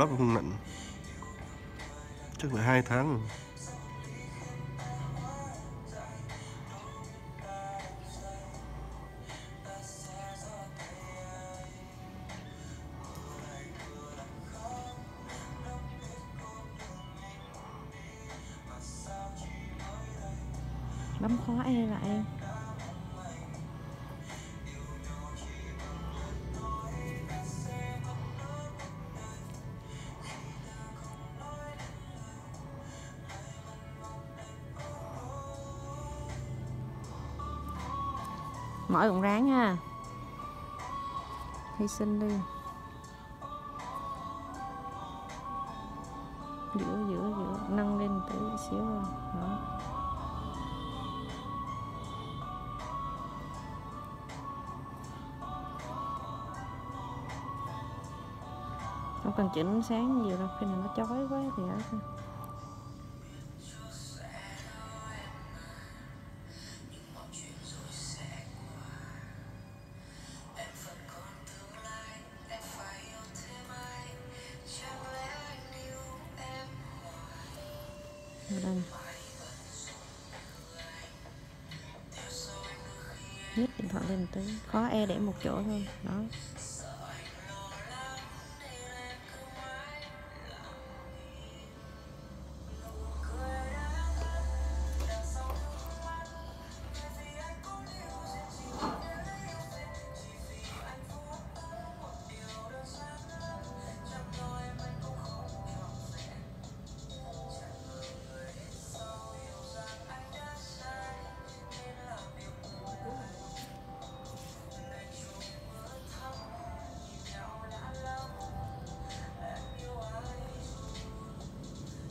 lắp không nặng chắc phải hai tháng rồi. bấm khóa e lại mỗi cũng ráng ha hy sinh đi. Giữa giữa giữa nâng lên tí xíu rồi đó. Không cần chỉnh sáng nhiều đâu, khi nào nó chói quá thì ở đây nhích điện thoại lên tới tí. Khó e để một chỗ thôi. Đó.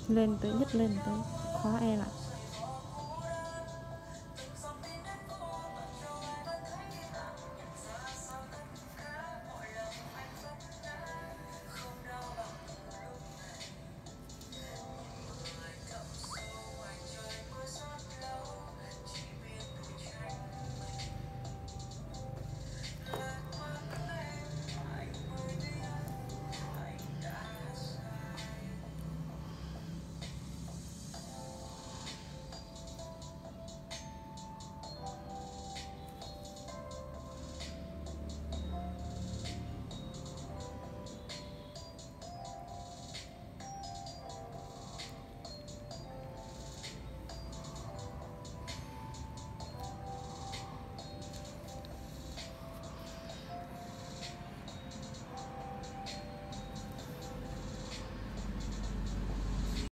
Lên tới nhất lên tới khó e lại